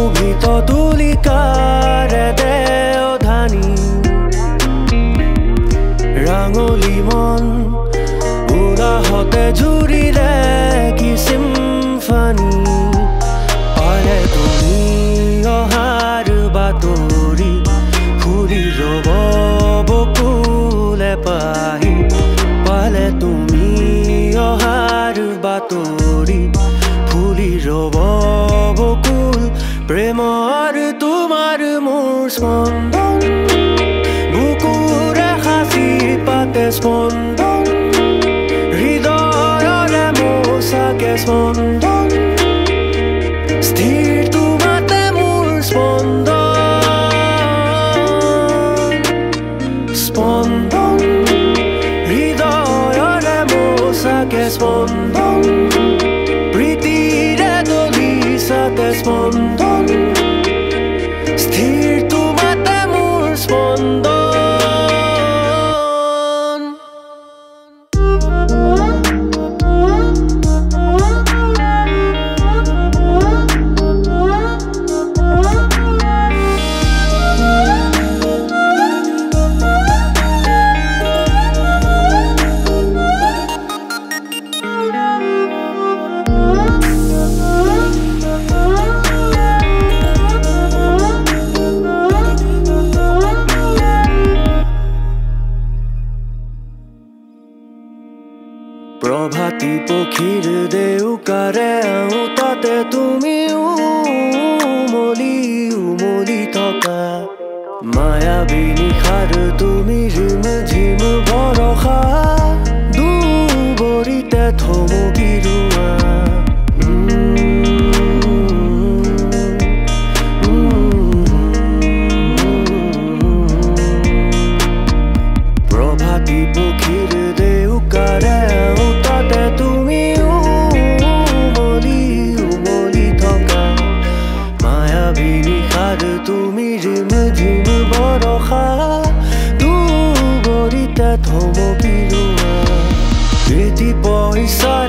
লোভিত তুলিকাৰে দেওধানী ৰাঙলী মন উলাহতে জুৰিলে কি চিম্ফানী। পালে তুমি অহাৰ বাতৰি ফুৰি ৰব বকুলে পাহি। পালে তুমি অহাৰ বাতৰি ফুলি ৰব বকুল প্ৰেমৰ তোমাৰ মোৰ স্পন্দন বুকুৰে সাঁচি পাতে স্পন্দন হৃদয়ৰে মোচাকে স্পন্দন স্থিৰ তোমাতে মোৰ স্পন্দন স্পন্দন হৃদয়ৰে মোচাকে স্পন্দন road. প্ৰভাতী পক্ষীৰ দেউকাৰে তাতে তুমি উমলি উমলি থকা। মায়াবী নিশাৰ তুমি ৰিম ঝিম ভৰসা দুবৰিতে থমকি so